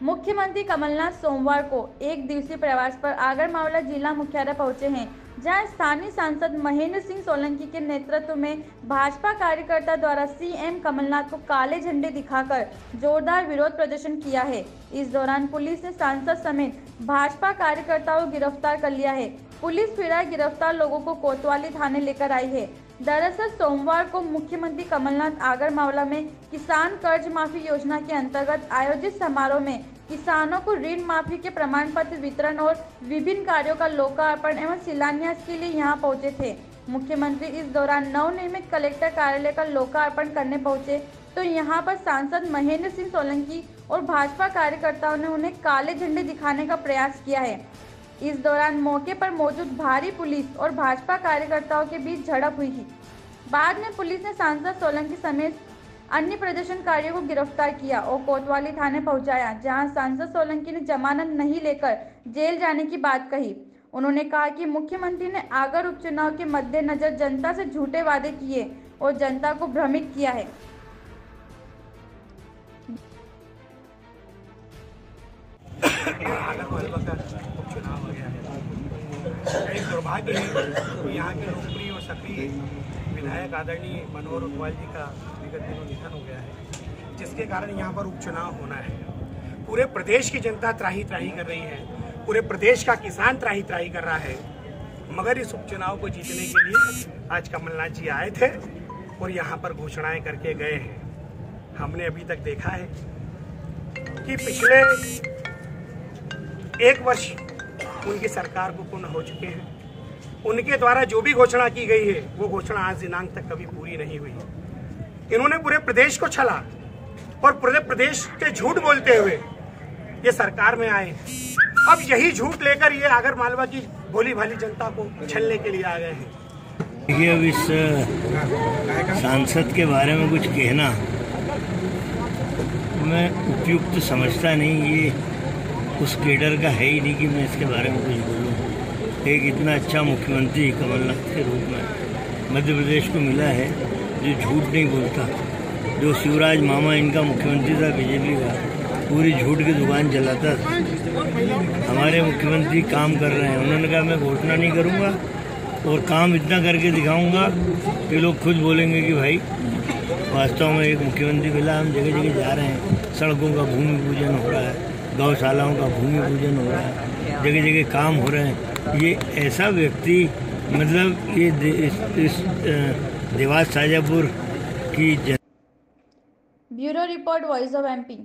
मुख्यमंत्री कमलनाथ सोमवार को एक दिवसीय प्रवास पर आगर मावला जिला मुख्यालय पहुँचे हैं, जहाँ स्थानीय सांसद महेंद्र सिंह सोलंकी के नेतृत्व में भाजपा कार्यकर्ता द्वारा सीएम कमलनाथ को काले झंडे दिखाकर जोरदार विरोध प्रदर्शन किया है। इस दौरान पुलिस ने सांसद समेत भाजपा कार्यकर्ताओं को गिरफ़्तार कर लिया है। पुलिस फ़िलहाल गिरफ़्तार लोगों को कोतवाली थाने लेकर आई है। दरअसल सोमवार को मुख्यमंत्री कमलनाथ आगर मावला में किसान कर्ज माफ़ी योजना के अंतर्गत आयोजित समारोह में किसानों को ऋण माफ़ी के प्रमाण पत्र वितरण और विभिन्न कार्यों का लोकार्पण एवं शिलान्यास के लिए यहाँ पहुँचे थे। मुख्यमंत्री इस दौरान नवनिर्मित कलेक्टर कार्यालय का लोकार्पण करने पहुँचे। तो यहाँ पर सांसद महेंद्र सिंह सोलंकी और भाजपा कार्यकर्ताओं ने उन्हें काले झंडे दिखाने का प्रयास किया है। इस दौरान मौके पर मौजूद भारी पुलिस और भाजपा कार्यकर्ताओं के बीच झड़प हुई थी। बाद में पुलिस ने सांसद सोलंकी समेत अन्य प्रदर्शनकारियों को गिरफ़्तार किया और कोतवाली थाने पहुँचाया, जहाँ सांसद सोलंकी ने जमानत नहीं लेकर जेल जाने की बात कही। उन्होंने कहा कि मुख्यमंत्री ने आगर उपचुनाव के मद्देनजर जनता से झूठे वादे किए और जनता को भ्रमित किया है आगर मालवा का उपचुनाव हो गया है एक दुर्भाग्य है कि यहाँ के लोकप्रिय और सक्रिय विधायक आदरणीय मनोहर उटवाल जी का विगत दिनों निधन हो गया है, जिसके कारण यहाँ पर उपचुनाव होना है। पूरे प्रदेश की जनता त्राही त्राही कर रही है, पूरे प्रदेश का किसान त्राही त्राही कर रहा है। मगर इस उपचुनाव को जीतने के लिए आज कमलनाथ जी आए थे और यहाँ पर घोषणाएँ करके गए हैं। हमने अभी तक देखा है कि पिछले एक वर्ष उनकी सरकार को पूर्ण हो चुके हैं। उनके द्वारा जो भी घोषणा की गई है, वो घोषणा आज दिनांक तक कभी पूरी नहीं हुई। इन्होंने पूरे प्रदेश को छला और पूरे प्रदेश के झूठ बोलते हुए ये सरकार में आए अब यही झूठ लेकर ये आगर मालवा की भोली भाली जनता को छलने के लिए आ गए हैं। देखिए, अब इस सांसद के बारे में कुछ कहना मैं उपयुक्त समझता नहीं। ये उस केडर का है ही नहीं कि मैं इसके बारे में कुछ बोलूँ। एक इतना अच्छा मुख्यमंत्री कमलनाथ के रूप में मध्य प्रदेश को मिला है, जो झूठ नहीं बोलता। जो शिवराज मामा इनका मुख्यमंत्री था, बीजेपी का, पूरी झूठ की दुकान चलाता था। हमारे मुख्यमंत्री काम कर रहे हैं। उन्होंने कहा, मैं घोषणा नहीं करूँगा और काम इतना करके दिखाऊँगा कि लोग खुद बोलेंगे कि भाई, वास्तव में एक मुख्यमंत्री मिला हम जगह जगह जा रहे हैं। सड़कों का भूमि पूजन हो रहा है। गौशालाओं का भूमि पूजन हो रहा है जगह जगह काम हो रहे हैं। ये ऐसा व्यक्ति मतलब ये इस, इस देवास शाजापुर की bureau report voice of MP